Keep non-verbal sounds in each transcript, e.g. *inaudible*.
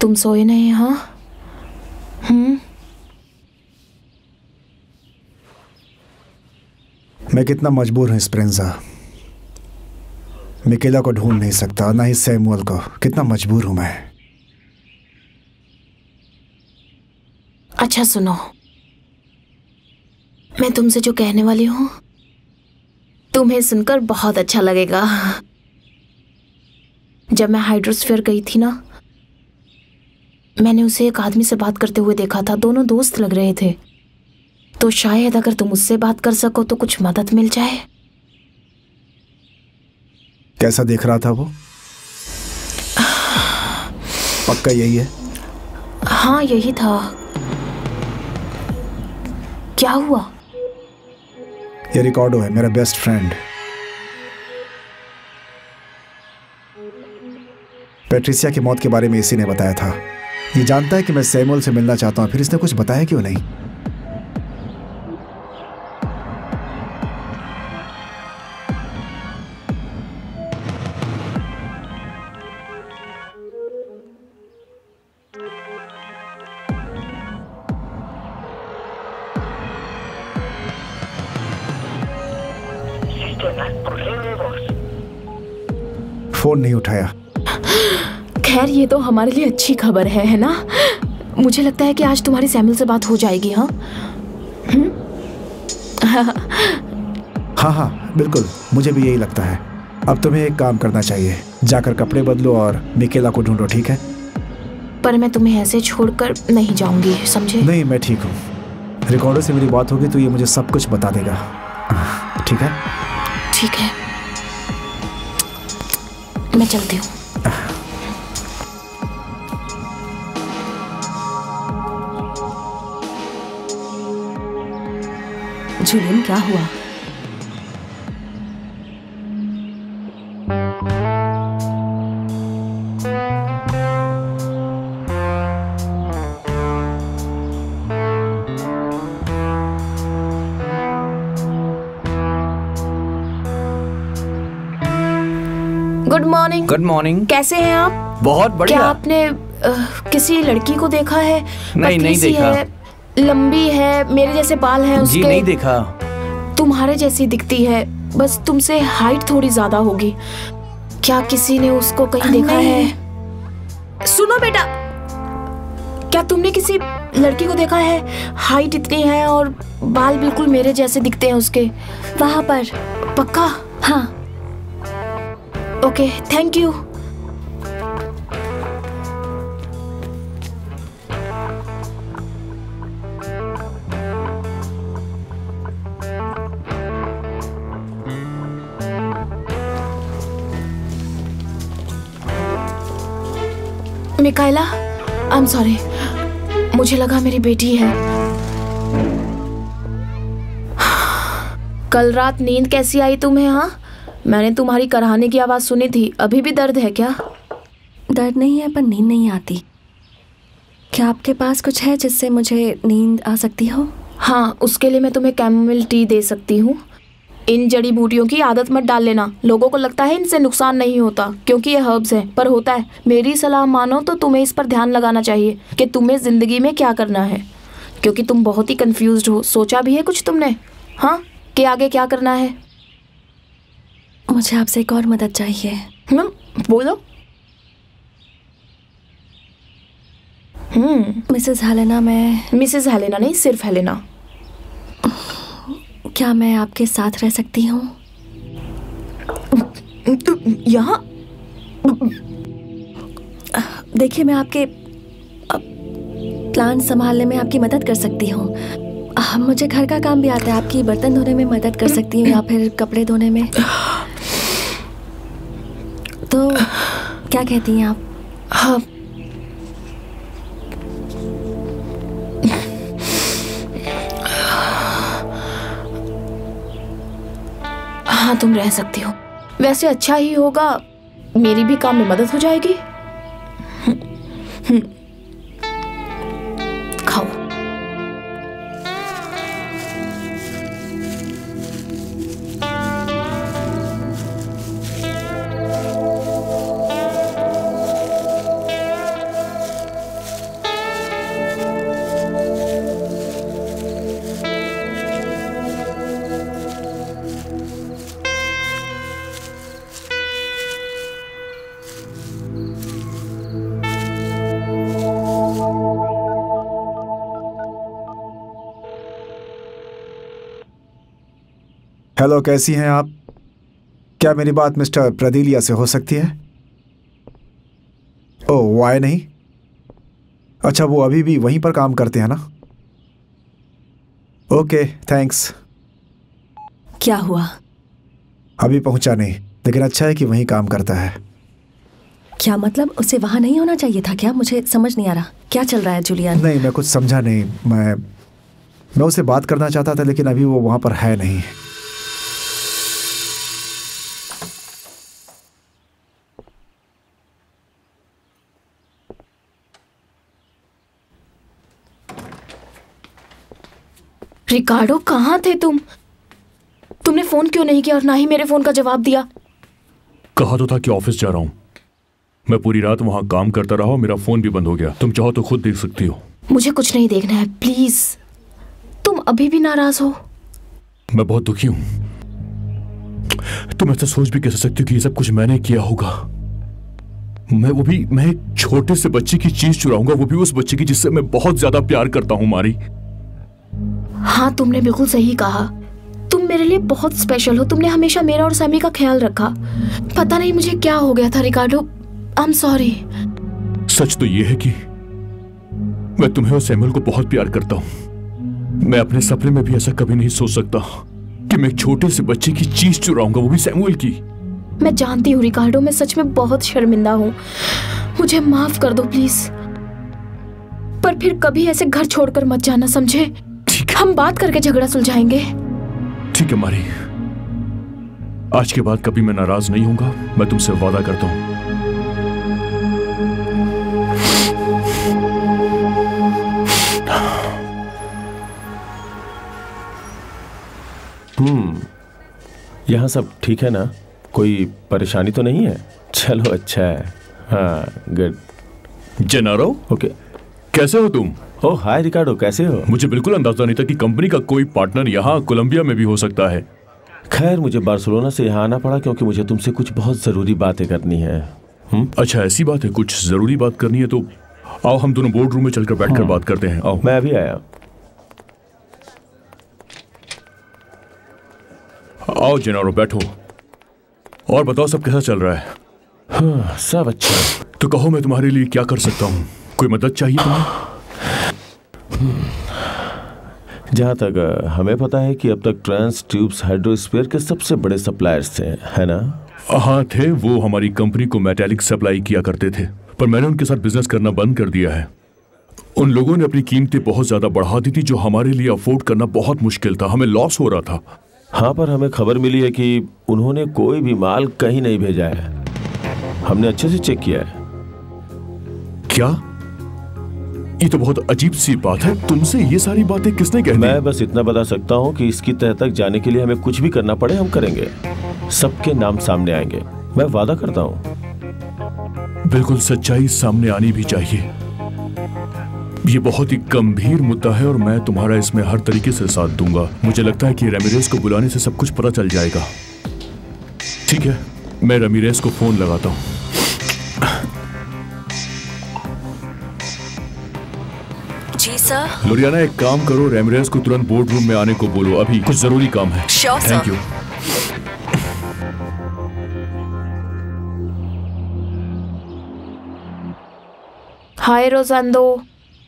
तुम सोए नहीं हाँ? हम्म? मैं कितना मजबूर हूँ स्प्रेंजा मिकेला को ढूंढ नहीं सकता, ना ही सैमुअल को। कितना मजबूर हूँ मैं। अच्छा सुनो। मैं तुमसे जो कहने वाली हूँ तुम्हें सुनकर बहुत अच्छा लगेगा। जब मैं हाइड्रोस्फीयर गई थी ना मैंने उसे एक आदमी से बात करते हुए देखा था। दोनों दोस्त लग रहे थे। तो शायद अगर तुम उससे बात कर सको तो कुछ मदद मिल जाए। कैसा देख रहा था वो? *sighs* पक्का यही है? हाँ यही था। क्या हुआ? ये रिकॉर्डो है, मेरा बेस्ट फ्रेंड पेट्रिसिया की मौत के बारे में इसी ने बताया था। ये जानता है कि मैं सैमुअल से मिलना चाहता हूँ, फिर इसने कुछ बताया क्यों नहीं? फ़ोन नहीं उठाया। खैर ये तो हमारे लिए अच्छी खबर है है ना? मुझे लगता है कि आज तुम्हारी सैमुअल से बात हो जाएगी हाँ? हम्म? *laughs* हाँ हाँ बिल्कुल मुझे भी यही लगता है। अब तुम्हें एक काम करना चाहिए जाकर कपड़े बदलो और मिकेला को ढूंढो ठीक है? पर मैं तुम्हें ऐसे छोड़कर नहीं जाऊँगी समझे? नहीं मैं ठीक हूँ। रिकॉर्डर से मेरी बात होगी तो ये मुझे सब कुछ बता देगा। ठीक है? ठीक है। मैं चलती हूँ। जुलियन क्या हुआ? गुड मॉर्निंग कैसे हैं आप? बहुत बढ़िया। क्या आपने अ, किसी लड़की को देखा है? नहीं, नहीं देखा। है, लंबी है मेरे जैसे बाल हैं उसके। जी नहीं देखा। तुम्हारे जैसी दिखती है बस तुमसे हाइट थोड़ी ज़्यादा होगी। क्या किसी ने उसको कहीं देखा है? सुनो बेटा। क्या तुमने किसी लड़की को देखा है? हाइट इतनी है और बाल बिल्कुल मेरे जैसे दिखते हैं उसके। वहाँ पर पक्का? हाँ। Okay thank you Michaela I am sorry मुझे लगा मेरी बेटी है। कल रात नींद कैसी आई तुम्हें हाँ? मैंने तुम्हारी कराहने की आवाज़ सुनी थी। अभी भी दर्द है क्या? दर्द नहीं है पर नींद नहीं आती। क्या आपके पास कुछ है जिससे मुझे नींद आ सकती हो? हाँ उसके लिए मैं तुम्हें कैमोमिल टी दे सकती हूँ। इन जड़ी बूटियों की आदत मत डाल लेना। लोगों को लगता है इनसे नुकसान नहीं होता क्योंकि ये हर्ब्स हैं। पर होता है। मेरी सलाह मानो तो तुम्हें इस पर ध्यान लगाना चाहिए कि तुम्हें ज़िंदगी में क्या करना है। क्योंकि तुम बहुत ही कंफ्यूज हो। सोचा भी है कुछ तुमने? हाँ? कि आगे क्या करना है? मुझे आपसे एक और मदद चाहिए। हम्म बोलो। हम्म। मिसेस हेलेना मैं मिसेस हेलेना नहीं सिर्फ़ हेलेना। क्या मैं आपके साथ रह सकती हूँ? यहाँ देखिए मैं आपके प्लान संभालने में आपकी मदद कर सकती हूँ। मुझे घर का काम भी आता है आपकी बर्तन धोने में मदद कर सकती हूँ या फिर कपड़े धोने में। क्या कहती हैं आप? हाँ। हाँ तुम रह सकती हो। वैसे अच्छा ही होगा मेरी भी काम में मदद हो जाएगी। हेलो कैसी हैं आप? क्या मेरी बात मिस्टर प्रदीलिया से हो सकती है? ओ वो आए नहीं। अच्छा वो अभी भी वहीं पर काम करते हैं ना? Okay thanks. क्या हुआ? अभी पहुँचा नहीं लेकिन अच्छा है कि वहीं काम करता है। क्या मतलब उसे वहाँ नहीं होना चाहिए था क्या? मुझे समझ नहीं आ रहा। क्या चल रहा है जूलियन? नहीं मैं कुछ समझा नहीं। मैं मैं उसे बात करना चाहता था लेकिन अभी वो वहाँ पर है नहीं। रिकार्डो कहाँ थे तुम? तुमने फ़ोन क्यों नहीं किया और ना ही मेरे फ़ोन का जवाब दिया? कहा तो था कि ऑफ़िस जा रहा हूँ। मैं पूरी रात वहाँ काम करता रहा मेरा फ़ोन भी बंद हो गया। तुम चाहो तो खुद देख सकती हो। मुझे कुछ नहीं देखना है प्लीज़। तुम अभी भी नाराज़ हो। मैं बहुत दुखी हूँ। तुम ऐसा सोच भी कैसे सकती हो कि ये सब कुछ मैंने किया होगा? मैं वो भी मैं एक छोटे से बच्चे की चीज़ चुराऊँगा वो भी उस बच्चे की जिससे मैं बहुत ज़्यादा प्यार करता हूँ मारी। हाँ तुमने बिल्कुल सही कहा। तुम मेरे लिए बहुत स्पेशल हो। तुमने हमेशा मेरा और सैमी का ख्याल रखा। पता नहीं मुझे क्या हो गया था रिकार्डो। आई एम सॉरी सच तो ये है कि मैं तुम्हें और सैमुअल को बहुत प्यार करता हूँ। मैं अपने सपने में भी ऐसा कभी नहीं सोच सकता कि मैं छोटे से बच्चे की चीज़ चुराऊँगा वो भी सैमुअल की। मैं जानती हूँ रिकार्डो मैं सच में बहुत शर्मिंदा हूँ। मुझे माफ़ कर दो प्लीज़ पर फिर कभी ऐसे घर छोड़कर मत जाना समझे? हम बात करके झगड़ा सुलझाएँगे। ठीक है मारी। आज के बाद कभी मैं नाराज़ नहीं होऊँगा। मैं तुमसे वादा करता हूँ। यहाँ सब ठीक है ना? कोई परेशानी तो नहीं है? चलो अच्छा है। हाँ गुड जेनारो ओके कैसे हो तुम? ओ हाय रिकार्डो कैसे हो? मुझे बिल्कुल अंदाज़ा नहीं था कि कंपनी का कोई पार्टनर यहाँ कोलंबिया में भी हो सकता है। खैर मुझे बार्सिलोना से यहाँ आना पड़ा क्योंकि मुझे तुमसे कुछ बहुत ज़रूरी बातें करनी है। हम्म अच्छा ऐसी बात है कुछ ज़रूरी बात करनी है तो आओ हम दोनों बोर्ड रूम में चलकर बैठकर बात करते हैं। आओ। मैं अभी आया आओ जेनारो बैठो। और बताओ सब कैसा चल रहा है? हाँ, सब अच्छा। तो कहो मैं तुम्हारे लिए क्या कर सकता हूँ? कोई मदद चाहिए तुम्हें? जहाँ तक हमें पता है कि अब तक ट्रांस ट्यूब्स हाइड्रोस्फीयर के सबसे बड़े सप्लायर्स थे है ना? हाँ थे वो हमारी कंपनी को मेटेलिक सप्लाई किया करते थे पर मैंने उनके साथ बिज़नेस करना बंद कर दिया है। उन लोगों ने अपनी कीमतें बहुत ज़्यादा बढ़ा दी थी जो हमारे लिए अफोर्ड करना बहुत मुश्किल था हमें लॉस हो रहा था। हाँ पर हमें खबर मिली है कि उन्होंने कोई भी माल कहीं नहीं भेजा है। हमने अच्छे से चेक किया है। क्या? ये तो बहुत अजीब सी बात है। तुमसे ये सारी बातें किसने कह मैं बस इतना बता सकता हूँ कि इसकी तह तक जाने के लिए हमें कुछ भी करना पड़े हम करेंगे। सबके नाम सामने आएँगे। मैं वादा करता हूँ। बिल्कुल सच्चाई सामने आनी भी चाहिए। ये बहुत ही गंभीर मुद्दा है और मैं तुम्हारा इसमें हर तरीके से साथ दूँगा। मुझे लगता है कि रेमिरेज को बुलाने से सब कुछ पता चल जाएगा। ठीक है मैं रेमिरेज को फ़ोन लगाता हूँ। सर लोरियाना एक काम करो रेमिरेज को तुरंत बोर्ड रूम में आने को बोलो। अभी कुछ ज़रूरी काम है। Sir. थैंक यू हाय रोजांदो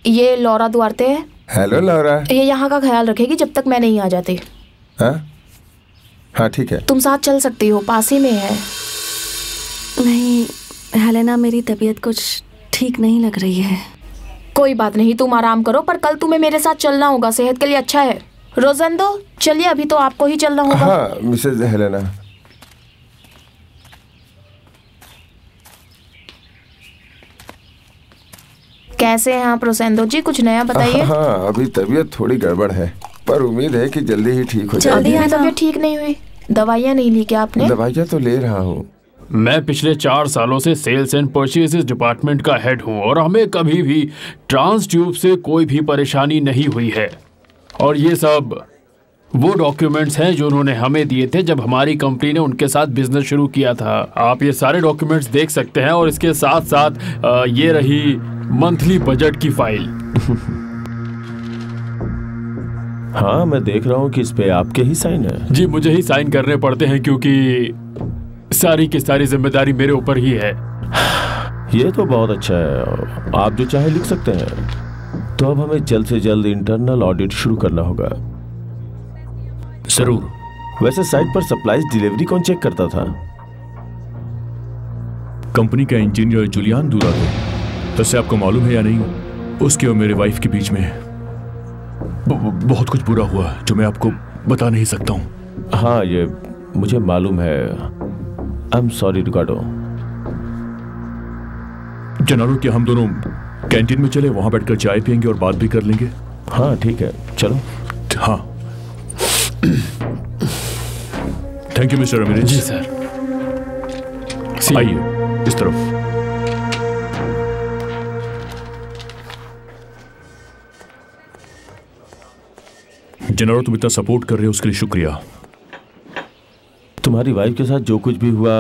ये लौरा दुआरते है? हेलो लौरा ये यहाँ का ख्याल रखेगी जब तक मैं नहीं आ जाती। हाँ? हाँ ठीक है। तुम साथ चल सकती हो पास ही में है। नहीं हेलेना मेरी तबीयत कुछ ठीक नहीं लग रही है। कोई बात नहीं तुम आराम करो पर कल तुम्हें मेरे साथ चलना होगा सेहत के लिए अच्छा है। रोजंदो चलिए अभी तो आपको ही चलना होगा। हाँ मिसेज हेलेना। कैसे हैं आप रोसेंदो जी? कुछ नया बताइए। हाँ अभी तबीयत थोड़ी गड़बड़ है पर उम्मीद है कि जल्दी ही ठीक हो जल्दी जाएगी। ना? तबीयत ठीक नहीं हुई। दवाइयाँ नहीं ली क्या आपने? दवाइयाँ तो ले रहा हूँ। मैं पिछले चार सालों से सेल्स एंड परचेजेस डिपार्टमेंट का हेड हूँ और हमें कभी भी ट्रांस ट्यूब से कोई भी परेशानी नहीं हुई है। और ये सब वो डॉक्यूमेंट्स हैं जो उन्होंने हमें दिए थे जब हमारी कंपनी ने उनके साथ बिज़नेस शुरू किया था। आप ये सारे डॉक्यूमेंट्स देख सकते हैं और इसके साथ साथ ये रही मंथली बजट की फ़ाइल। हाँ मैं देख रहा हूँ कि इस पे आपके ही साइन है। जी मुझे ही साइन करने पड़ते हैं क्योंकि सारी की सारी ज़िम्मेदारी मेरे ऊपर ही है। ये तो बहुत अच्छा है आप जो चाहे लिख सकते हैं। तो अब हमें जल्द से जल्द इंटरनल ऑडिट शुरू करना होगा। ज़रूर। वैसे साइट पर सप्लाईज डिलीवरी कौन चेक करता था? कंपनी का इंजीनियर जुलियान दूरा थे वैसे आपको मालूम है या नहीं उसके और मेरे वाइफ के बीच में बहुत कुछ बुरा हुआ जो मैं आपको बता नहीं सकता हूँ। हाँ ये मुझे मालूम है। I am sorry Ricardo Genaro कि हम दोनों कैंटीन में चले? वहाँ बैठकर चाय पियेंगे और बात भी कर लेंगे? हाँ ठीक है। चलो। हाँ। Thank you mister Ramirez ji sir आइए इस तरफ़। जनरल तुम इतना सपोर्ट कर रहे हो उसके लिए शुक्रिया। तुम्हारी वाइफ के साथ जो कुछ भी हुआ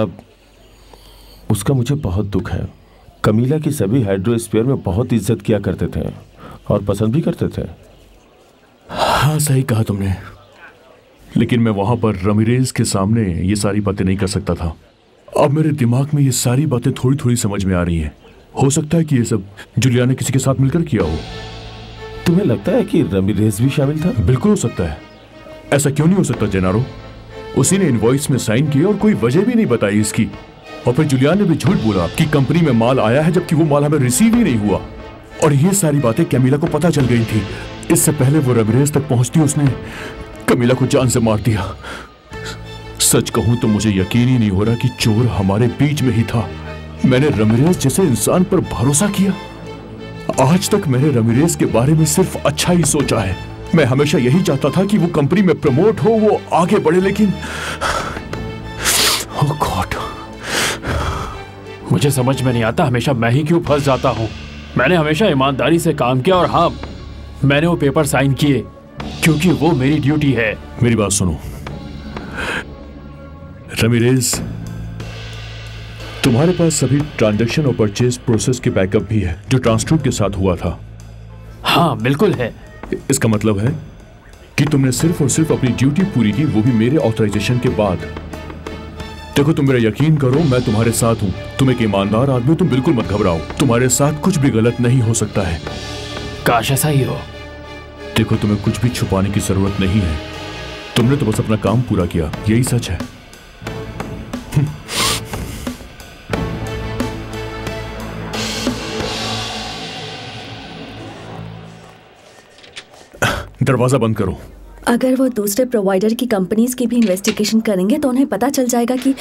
उसका मुझे बहुत दुख है। कमीला की सभी हाइड्रोस्फीयर में बहुत इज़्ज़त किया करते थे और पसंद भी करते थे। हाँ सही कहा तुमने। लेकिन मैं वहाँ पर रमीरेज के सामने ये सारी बातें नहीं कर सकता था। अब मेरे दिमाग में ये सारी बातें थोड़ी थोड़ी समझ में आ रही हैं। हो सकता है कि ये सब जुलिया ने किसी के साथ मिलकर किया हो। तुम्हें लगता है कि रमीरेज भी शामिल था? बिल्कुल हो सकता है। ऐसा क्यों नहीं हो सकता जेनारो? उसी ने इनवॉइस में साइन किया और कोई वजह भी नहीं बताई इसकी। और फिर जुलियान ने भी झूठ बोला कि कंपनी में माल आया है जबकि वो माल हमें रिसीव ही नहीं हुआ। और ये सारी बातें कैमिला को पता चल गई थी। इससे पहले वो रमीरेज तक पहुँचती उसने कमीला को जान से मार दिया। सच कहूँ तो मुझे यकीन ही नहीं हो रहा कि चोर हमारे बीच में ही था। मैंने रमीरेज जैसे इंसान पर भरोसा किया। आज तक मैंने रमीरेज के बारे में सिर्फ़ अच्छा ही सोचा है। मैं हमेशा यही चाहता था कि वो कंपनी में प्रमोट हो वो आगे बढ़े लेकिन oh God, मुझे समझ में नहीं आता हमेशा मैं ही क्यों फंस जाता हूँ? मैंने हमेशा ईमानदारी से काम किया और हाँ मैंने वो पेपर साइन किए क्योंकि वो मेरी ड्यूटी है। मेरी बात सुनो। रमीरेज तुम्हारे पास सभी ट्रांजैक्शन और परचेज प्रोसेस के बैकअप भी है जो ट्रांसट्रूट के साथ हुआ था। हाँ बिल्कुल है। इसका मतलब है कि तुमने सिर्फ़ और सिर्फ़ अपनी ड्यूटी पूरी की वो भी मेरे ऑथराइजेशन के बाद। देखो तुम मेरा यकीन करो मैं तुम्हारे साथ हूँ। तुम एक ईमानदार आदमी हो, तुम बिल्कुल मत घबराओ। तुम्हारे साथ कुछ भी गलत नहीं हो सकता है। काश ऐसा ही हो। देखो तुम्हें कुछ भी छुपाने की ज़रूरत नहीं है। तुमने तो बस अपना काम पूरा किया यही सच है। दरवाज़ा बंद करो। अगर वो दूसरे प्रोवाइडर की कंपनीज़ की भी इन्वेस्टिगेशन करेंगे तो उन्हें पता चल जाएगा कि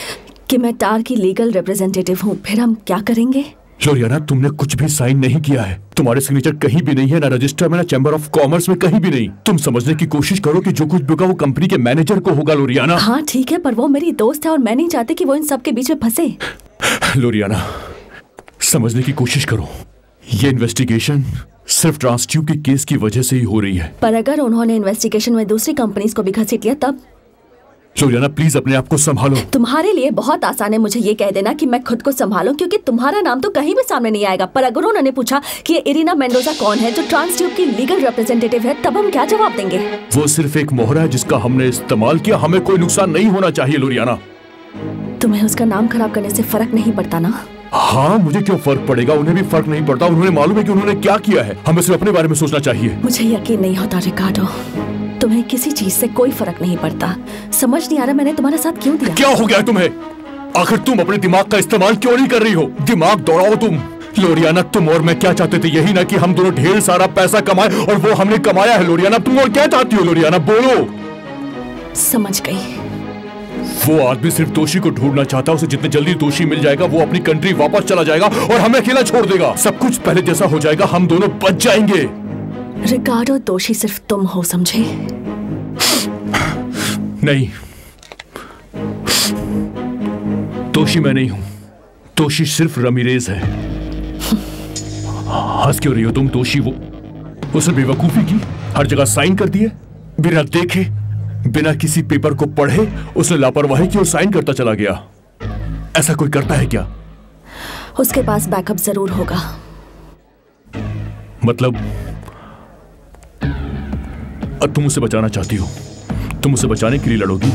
कि मैं टार की लीगल रिप्रेजेंटेटिव हूँ। फिर हम क्या करेंगे? लोरियाना तुमने कुछ भी साइन नहीं किया है। तुम्हारे सिग्नेचर कहीं भी नहीं है ना रजिस्टर में ना चैम्बर ऑफ़ कॉमर्स में कहीं भी नहीं। तुम समझने की कोशिश करो कि जो कुछ भी होगा वो कंपनी के मैनेजर को होगा लोरियाना हाँ ठीक है पर वो मेरी दोस्त है और मैं नहीं चाहती कि वो इन सब के बीच में फंसे। लोरियाना समझने की कोशिश करो। ये इन्वेस्टिगेशन सिर्फ़ ट्रांसट्यूब के केस की वजह से ही हो रही है। पर अगर उन्होंने इन्वेस्टिगेशन में दूसरी कंपनीज़ को भी घसीट लिया तब? लोरियाना प्लीज़ अपने आप को संभालो। तुम्हारे लिए बहुत आसान है मुझे ये कह देना कि मैं खुद को संभालूं क्योंकि तुम्हारा नाम तो कहीं भी सामने नहीं आएगा। पर अगर उन्होंने पूछा कि ये इरिना मेंडोजा कौन है जो ट्रांसट्यूब की लीगल रिप्रेजेंटेटिव है तब हम क्या जवाब देंगे? वो सिर्फ़ एक मोहरा है जिसका हमने इस्तेमाल किया। हमें कोई नुकसान नहीं होना चाहिए लोरियाना तुम्हें उसका नाम खराब करने से फ़र्क नहीं पड़ता ना? हाँ मुझे क्यों फ़र्क पड़ेगा? उन्हें भी फ़र्क नहीं पड़ता। उन्होंने मालूम है कि उन्होंने क्या किया है। हमें सिर्फ़ अपने बारे में सोचना चाहिए। मुझे यकीन नहीं होता रिकार्डो। तुम्हें किसी चीज़ से कोई फ़र्क नहीं पड़ता। समझ नहीं आ रहा मैंने तुम्हारे साथ क्यों दिया। क्या हो गया तुम्हें? आखिर तुम अपने दिमाग का इस्तेमाल क्यों नहीं कर रही हो? दिमाग दौड़ाओ तुम। लोरियाना तुम और मैं क्या चाहते थे? यही ना कि हम दोनों ढेर सारा पैसा कमाए और वो हमने कमाया है। लोरियाना तुम और क्या चाहती हो? लोरियाना बोलो। समझ गई। वो आदमी सिर्फ़ दोषी को ढूंढना चाहता है उसे जितने जल्दी दोषी मिल जाएगा वो अपनी कंट्री वापस चला जाएगा और हमें अकेला छोड़ देगा। सब कुछ पहले जैसा हो जाएगा हम दोनों बच जाएँगे। रिकार्डो दोषी सिर्फ़ तुम हो समझे? नहीं। दोषी मैं नहीं हूँ। दोषी सिर्फ़ रमीरेज है। हंस क्यों रही हो तुम दोषी वो उसने बेवकूफ़ी की हर जगह साइन कर दिए बिना देखे। बिना किसी पेपर को पढ़े उसने लापरवाही की और साइन करता चला गया। ऐसा कोई करता है क्या? उसके पास बैकअप ज़रूर होगा। मतलब अब तुम उसे बचाना चाहती हो। तुम उसे बचाने के लिए लड़ोगी।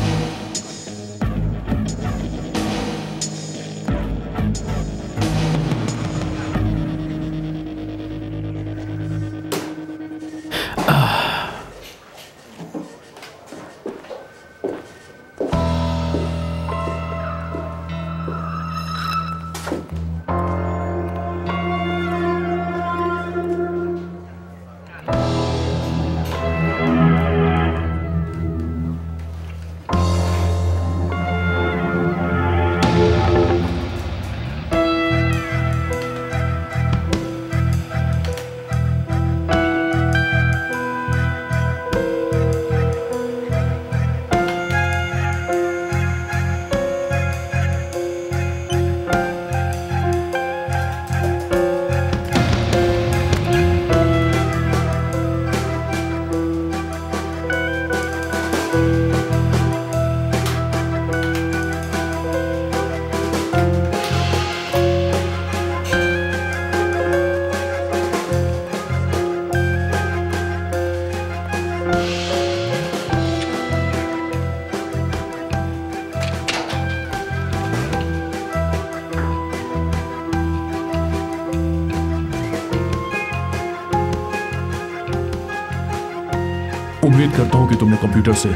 उम्मीद करता हूँ कि तुमने कंप्यूटर से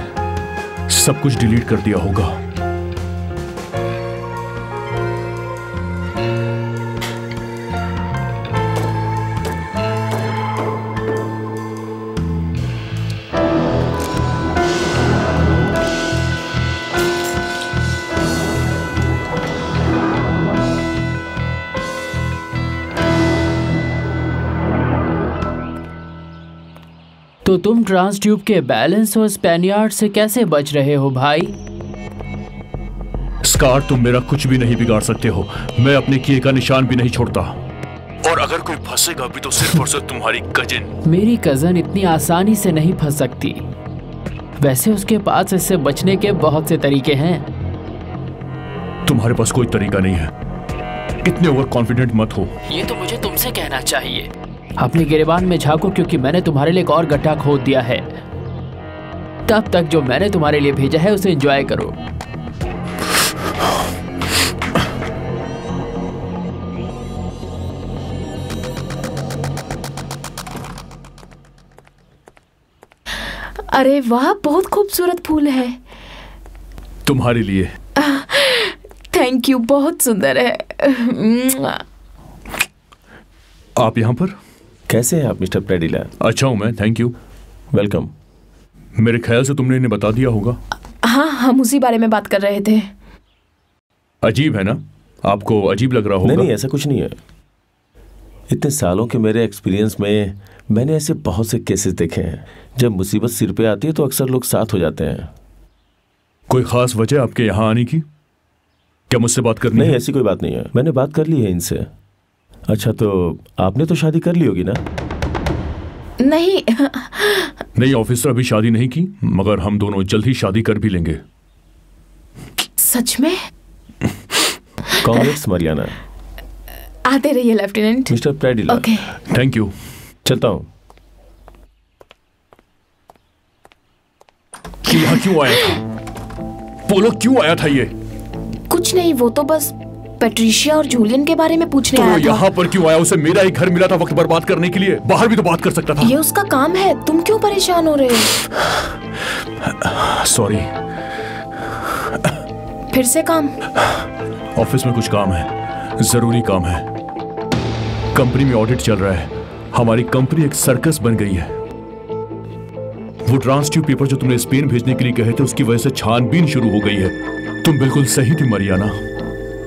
सब कुछ डिलीट कर दिया होगा। तो तुम ट्रांस ट्यूब के बैलेंस और स्पेनियार्ड से कैसे बच रहे हो भाई? स्कार तुम मेरा कुछ भी नहीं बिगाड़ सकते हो। मैं अपने किए का निशान भी नहीं छोड़ता। और अगर कोई फंसेगा भी तो सिर्फ़ और सिर्फ़ तुम्हारी कजिन मेरी कज़न इतनी आसानी से नहीं फंस सकती। वैसे उसके पास इससे बचने के बहुत से तरीके हैं। तुम्हारे पास कोई तरीका नहीं है। इतने ओवर कॉन्फिडेंट मत हो। ये तो मुझे तुमसे कहना चाहिए। अपने गिरबान में झांको क्योंकि मैंने तुम्हारे लिए एक और गड्ढा खोद दिया है। तब तक जो मैंने तुम्हारे लिए भेजा है उसे एंजॉय करो। अरे वाह बहुत खूबसूरत फूल है। तुम्हारे लिए। थैंक यू बहुत सुंदर है। आप यहाँ पर? कैसे हैं आप मिस्टर प्रेडिला अच्छा हूँ मैं थैंक यू वेलकम मेरे ख्याल से तुमने इन्हें बता दिया होगा। हाँ हम उसी बारे में बात कर रहे थे। अजीब है ना? आपको अजीब लग रहा नहीं होगा। नहीं ऐसा कुछ नहीं है। इतने सालों के मेरे एक्सपीरियंस में मैंने ऐसे बहुत से केसेस देखे हैं। जब मुसीबत सिर पे आती है तो अक्सर लोग साथ हो जाते हैं। कोई खास वजह आपके यहाँ आने की? क्या मुझसे बात करनी नहीं है? ऐसी कोई बात नहीं है। मैंने बात कर ली है इनसे। अच्छा तो आपने तो शादी कर ली होगी ना? नहीं। नहीं ऑफिसर अभी शादी नहीं की मगर हम दोनों जल्द ही शादी कर भी लेंगे। सच में? Congrats Mariana. आते रहिए lieutenant. Mister Pradilla okay thank you चलता हूँ। यहाँ क्यों आया था? बोलो क्यों आया था ये? कुछ नहीं वो तो बस पेट्रिशिया और जूलियन के बारे में पूछने तो आया यहाँ पर क्यों आया? उसे मेरा ही घर मिला था वक्त बर्बाद करने के लिए। बाहर भी तो बात कर सकता था। ये उसका काम है। तुम क्यों परेशान हो रहे हो? सॉरी फिर से काम? ऑफ़िस में कुछ काम है। ज़रूरी काम है। कंपनी में ऑडिट चल रहा है। हमारी कंपनी एक सर्कस बन गई है। वो ट्रांसट्यूब पेपर जो तुमने स्पेन भेजने के लिए कहे थे उसकी वजह से छानबीन शुरू हो गई है। तुम बिल्कुल सही थी मरियाना।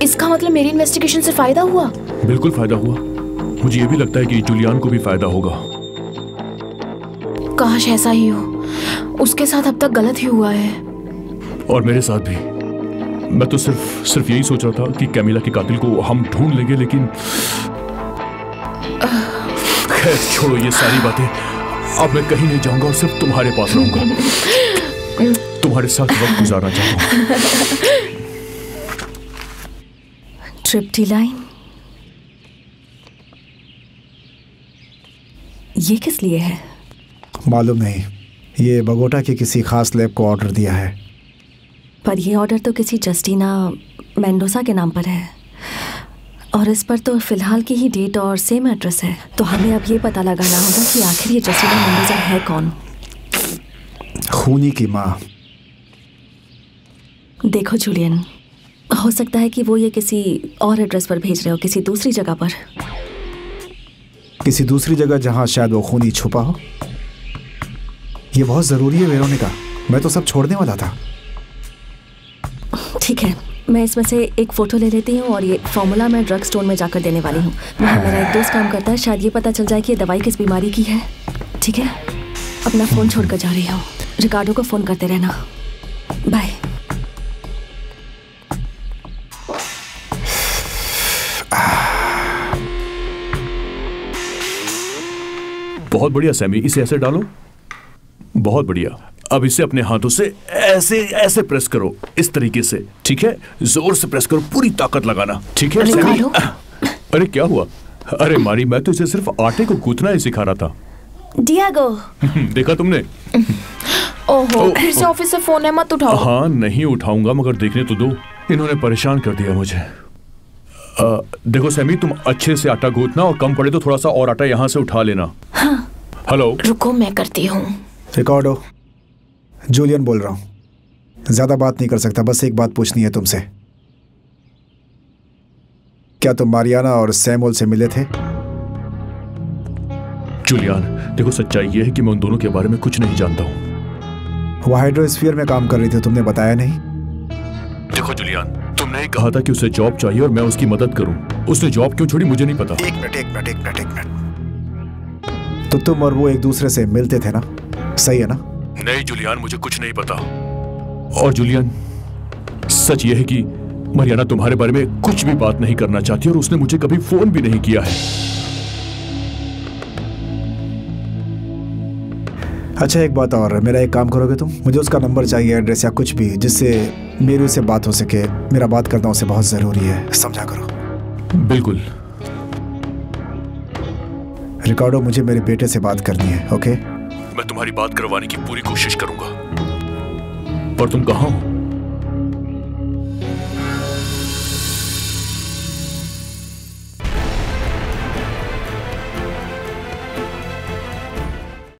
इसका मतलब मेरी इन्वेस्टिगेशन से फ़ायदा हुआ? बिल्कुल फ़ायदा हुआ। मुझे ये भी लगता है कि जुलियान को भी फ़ायदा होगा। काश ऐसा ही हो। उसके साथ अब तक गलत ही हुआ है। और मेरे साथ भी। मैं तो सिर्फ़ सिर्फ़ यही सोच रहा था कि कैमिला के कातिल को हम ढूंढ लेंगे लेकिन खैर छोड़ो ये सारी बातें। अब मैं कहीं नहीं जाऊँगा और सिर्फ़ तुम्हारे पास रहूँगा। तुम्हारे साथ वक्त गुजारना चाहता हूँ ट्रिप्टी लाइन ये किस लिए है? मालूम नहीं। ये बगोटा की किसी खास लैब को ऑर्डर दिया है। पर ये ऑर्डर तो किसी जस्टिना मेंडोसा के नाम पर है। और इस पर तो फ़िलहाल की ही डेट और सेम एड्रेस है। तो हमें अब ये पता लगाना होगा कि आखिर ये जस्टिना मेंडोजा है कौन। खूनी की माँ। देखो जूलियन हो सकता है कि वो ये किसी और एड्रेस पर भेज रहे हो किसी दूसरी जगह पर। किसी दूसरी जगह जहाँ शायद वो खूनी छुपा हो? ये बहुत ज़रूरी है वेरोनिका। मैं तो सब छोड़ने वाला था। ठीक है मैं इसमें से एक फ़ोटो ले लेती हूँ और ये फॉर्मूला मैं ड्रग स्टोर में जाकर देने वाली हूँ। वहाँ मेरा एक दोस्त काम करता है शायद ये पता चल जाए कि ये दवाई किस बीमारी की है। ठीक है? अपना फ़ोन छोड़कर जा रही हूँ। रिकार्डो को फ़ोन करते रहना। बाय बहुत बढ़िया सैमी। इसे ऐसे डालो। बहुत बढ़िया। अब इसे अपने हाथों से ऐसे ऐसे प्रेस करो इस तरीके से। ठीक है? ज़ोर से प्रेस करो पूरी ताकत लगाना। ठीक है सैमी? *coughs* अरे क्या हुआ? अरे मारी मैं तो इसे सिर्फ़ आटे को गूंथना ही सिखा रहा था। डियागो। *laughs* देखा तुमने? *laughs* ओहो फिर से ऑफ़िस से फ़ोन है मत उठाओ। हाँ नहीं उठाऊँगा मगर देखने तो दो। इन्होंने परेशान कर दिया मुझे। आ, देखो सैमी तुम अच्छे से आटा गूंथना और कम पड़े तो थोड़ा सा और आटा यहाँ से उठा लेना। हेलो रुको मैं करती हूँ। रिकॉर्ड हो जूलियन बोल रहा हूँ। ज़्यादा बात नहीं कर सकता बस एक बात पूछनी है तुमसे। क्या तुम मारियाना और सैमुअल से मिले थे? जुलियान देखो सच्चाई ये है कि मैं उन दोनों के बारे में कुछ नहीं जानता हूँ। वो हाइड्रोस्फीयर में काम कर रही थी तुमने बताया नहीं? देखो जुलियान तुमने ही कहा था कि उसे जॉब चाहिए और मैं उसकी मदद करूँ। उसने जॉब क्यों छोड़ी मुझे नहीं पता। एक मिनट एक मिनट एक मिनट एक मिनट। तो तुम और वो एक दूसरे से मिलते थे ना? सही है ना? नहीं जुलियान मुझे कुछ नहीं पता। और जुलियन सच यह है कि मरियाना तुम्हारे बारे में कुछ भी बात नहीं करना चाहती और उसने मुझे कभी फ़ोन भी नहीं किया है। अच्छा एक बात और मेरा एक काम करोगे तुम? मुझे उसका नंबर चाहिए एड्रेस या कुछ भी जिससे मेरी उससे बात हो सके। मेरा बात करना उसे बहुत ज़रूरी है समझा करो। बिल्कुल। रिकॉर्डो मुझे मेरे बेटे से बात करनी है ओके मैं तुम्हारी बात करवाने की पूरी कोशिश करूँगा। पर तुम कहा हो?